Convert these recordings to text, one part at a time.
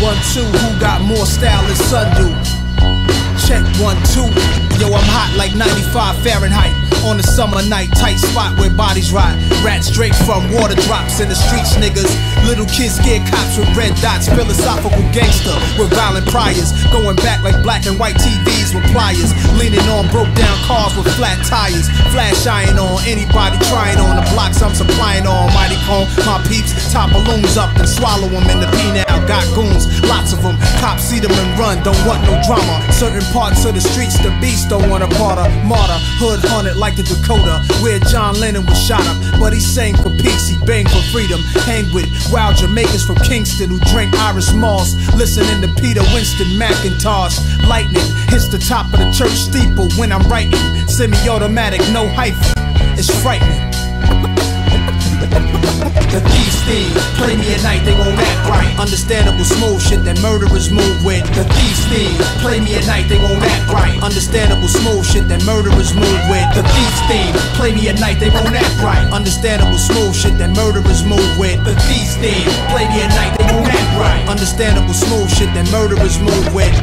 One, two, who got more style than Sun Tzu? Check one, two. Yo, I'm hot like 95 Fahrenheit on a summer night. Tight spot where bodies rot. Rats drink from water drops in the streets, niggas. Little kids scared cops with red dots. Philosophical gangster with violent priors. Going back like black and white TVs with pliers. Leaning on broke down cars with flat tires. Flash iron on anybody trying on the blocks I'm my peeps top balloons up and swallow them in the penal. Got goons, lots of them. Cops see them and run, don't want no drama. Certain parts of the streets, the beast don't want a part of. Martyr, hood haunted like the Dakota, where John Lennon was shot up. But he sang for peace, he banged for freedom. Hang with wild Jamaicans from Kingston who drink Irish Moss. Listening to Peter Winston McIntosh. Lightning hits the top of the church steeple when I'm writing. Semi automatic, no hyphen. It's frightening. Thieves play me at night, they won't act right. Understandable smooth shit that murderers move with. The thieves theme, play me at night, they won't act right. Understandable smooth shit that murderers move with. The thieves theme, play me at night, they won't act right. Understandable smooth shit that murderers move with. The thieves theme, play me at night, they won't act right. Understandable smooth shit that murderers move with.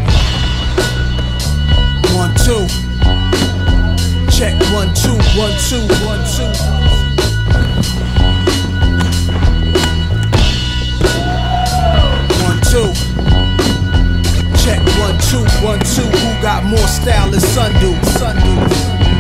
One, two. Check one, two, one, two, one, two. Two, one, two. Who got more style than Sun Tzu? Sundu.